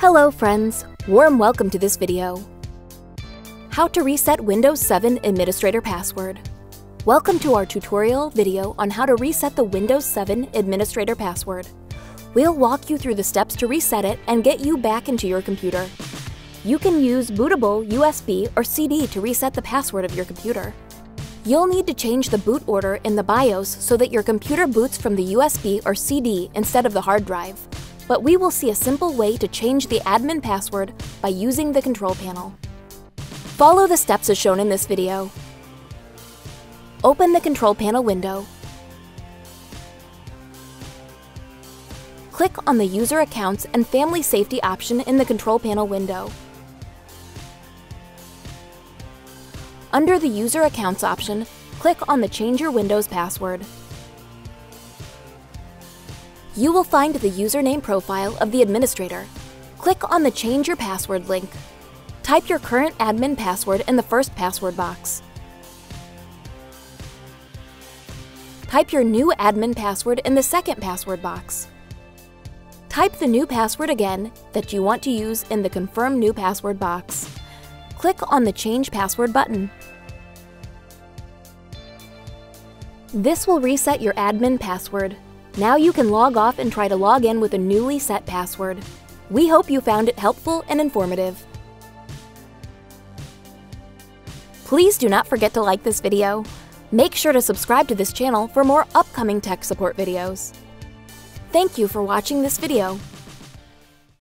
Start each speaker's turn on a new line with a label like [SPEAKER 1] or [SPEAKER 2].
[SPEAKER 1] Hello friends, warm welcome to this video. How to reset Windows 7 administrator password. Welcome to our tutorial video on how to reset the Windows 7 administrator password. We'll walk you through the steps to reset it and get you back into your computer. You can use bootable USB or CD to reset the password of your computer. You'll need to change the boot order in the BIOS so that your computer boots from the USB or CD instead of the hard drive. But we will see a simple way to change the admin password by using the control panel. Follow the steps as shown in this video. Open the control panel window. Click on the User Accounts and Family Safety option in the control panel window. Under the User Accounts option, click on the Change Your Windows Password. You will find the username profile of the administrator. Click on the Change Your Password link. Type your current admin password in the first password box. Type your new admin password in the second password box. Type the new password again that you want to use in the Confirm New Password box. Click on the Change Password button. This will reset your admin password. Now you can log off and try to log in with a newly set password. We hope you found it helpful and informative. Please do not forget to like this video. Make sure to subscribe to this channel for more upcoming tech support videos. Thank you for watching this video.